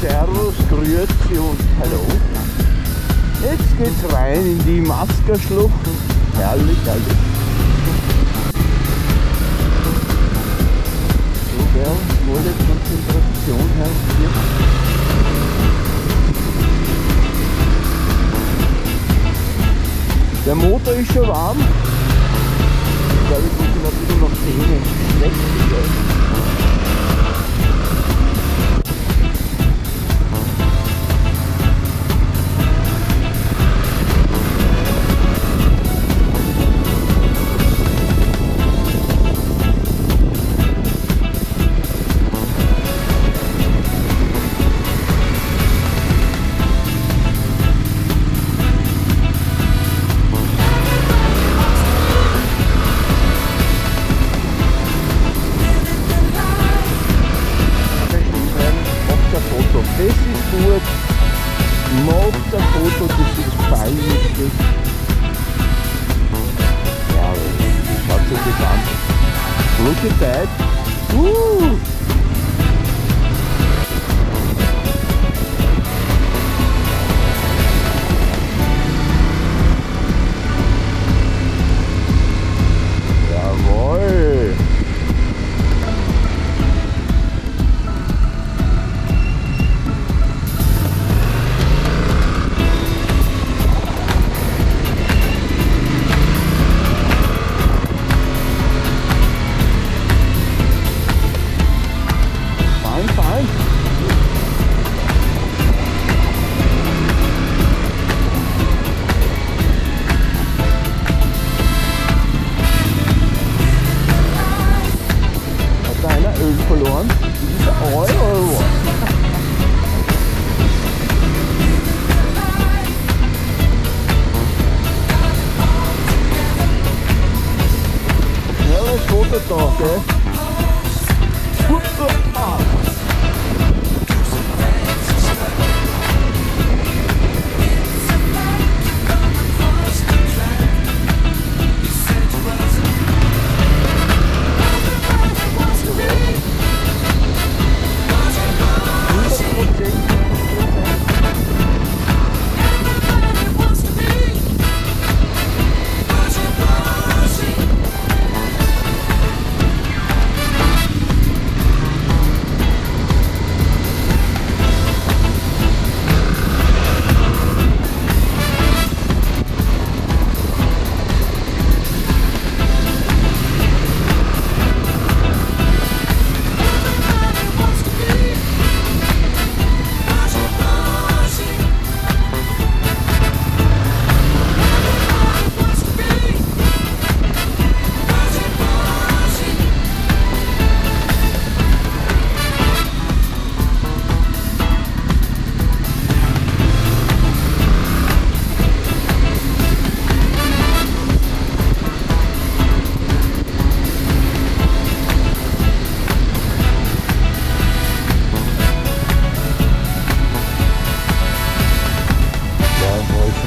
Servus, Grüezi und Hallo. Jetzt geht's rein in die Maskerschlucht. Herrlich, herrlich. So, wer volle Konzentration herrscht. Der Motor ist schon warm. Ich glaube, ich muss ihn ein bisschen noch dehnen. Schlecht, Look at that. Uh.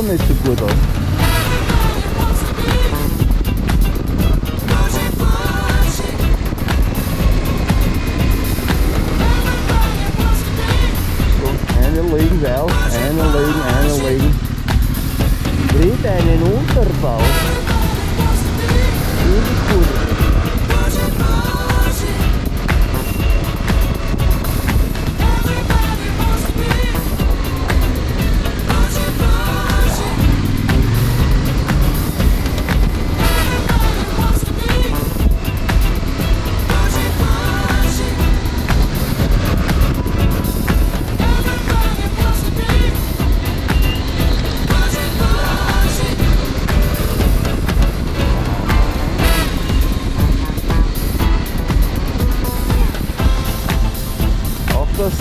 to good płyną.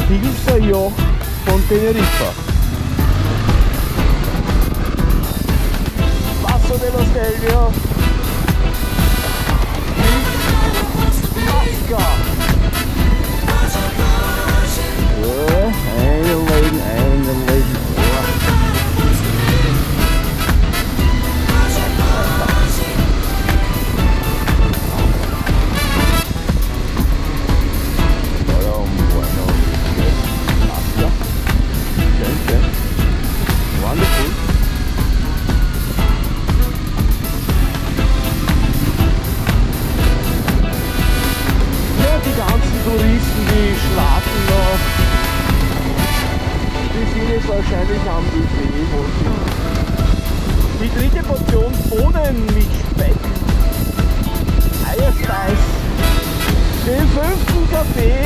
Figueiredo com Tenerife. Paso de los Nervios. Vasca. And eh, the eh, eh, lady, and the lady. Die ganzen Touristen, die schlafen noch. Die sind jetzt wahrscheinlich am Buffet. Die dritte Portion Bohnen mit Speck. Eierspeis. Den fünften Kaffee.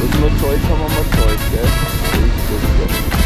Was man zahlt, haben wir mal zahlt, gell?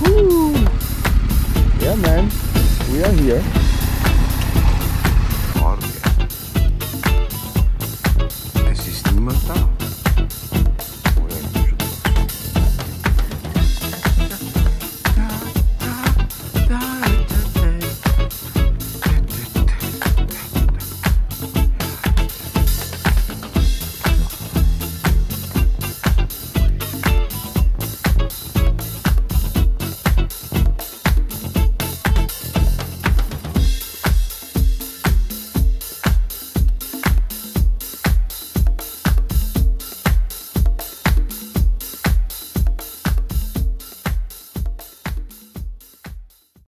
Woohoo! Yeah, man, we are here.